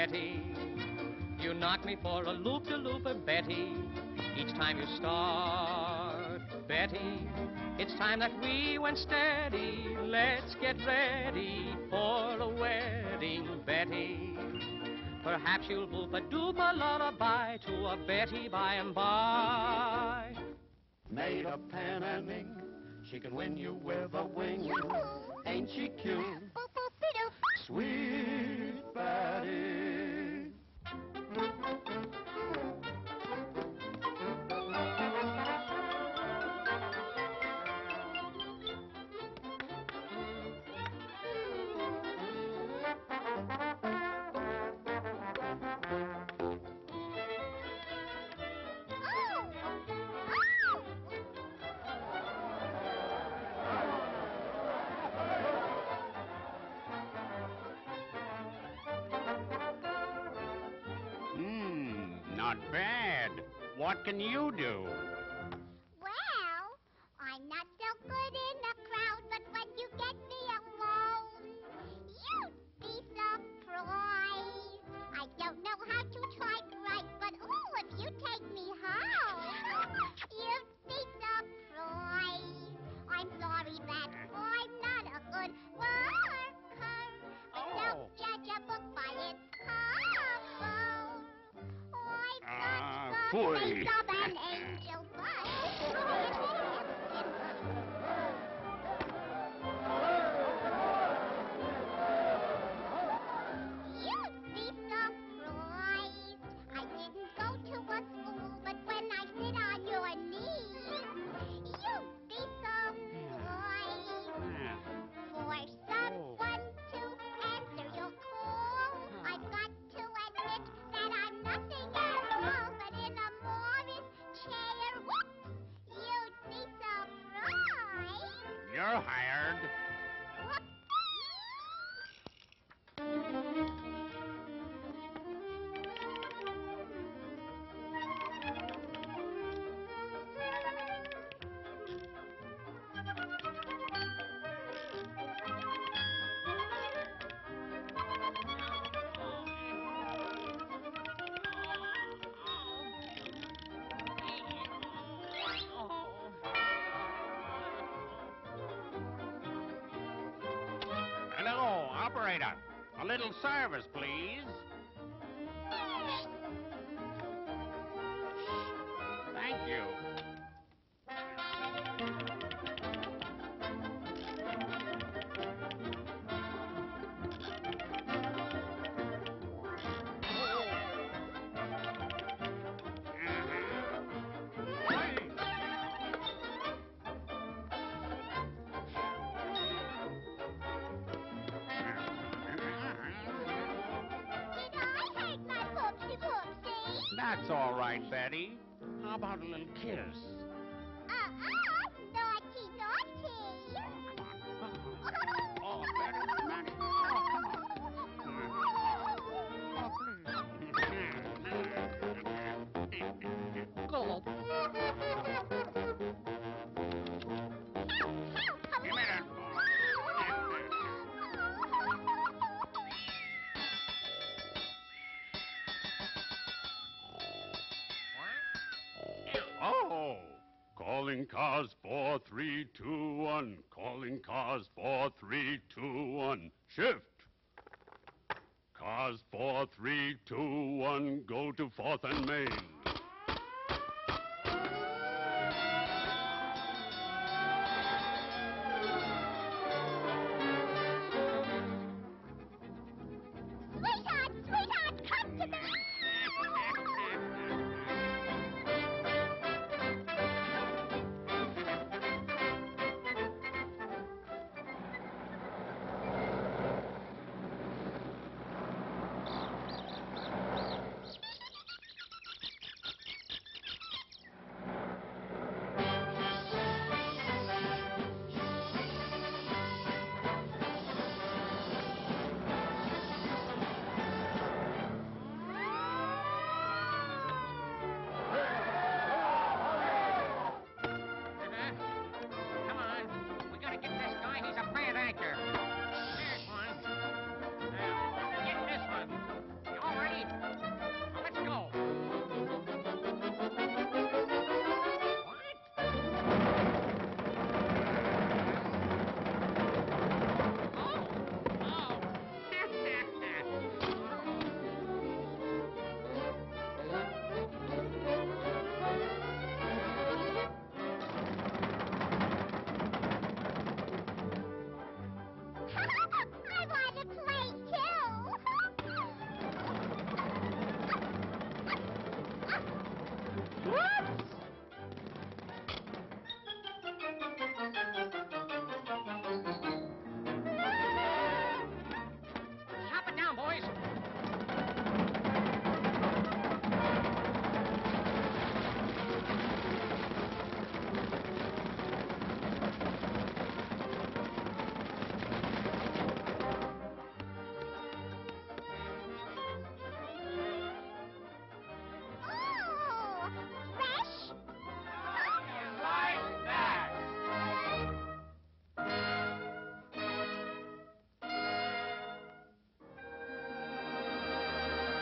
Betty. You knock me for a loop-de-looper, Betty. Each time you start, Betty. It's time that we went steady. Let's get ready for a wedding, Betty. Perhaps you'll boop a doop a lullaby to a Betty by and by. Made of pen and ink, she can win you with a wing. Ain't she cute? Sweet not bad. What can you do? Fui! You're hired. Little service, please. Thank you. That's all right, Betty. How about a little kiss? Uh-uh, naughty, naughty. Oh, Betty, Betty. Calling cars four three two one. Calling cars four three two one. Shift. Cars four three two one. Go to Fourth and Main.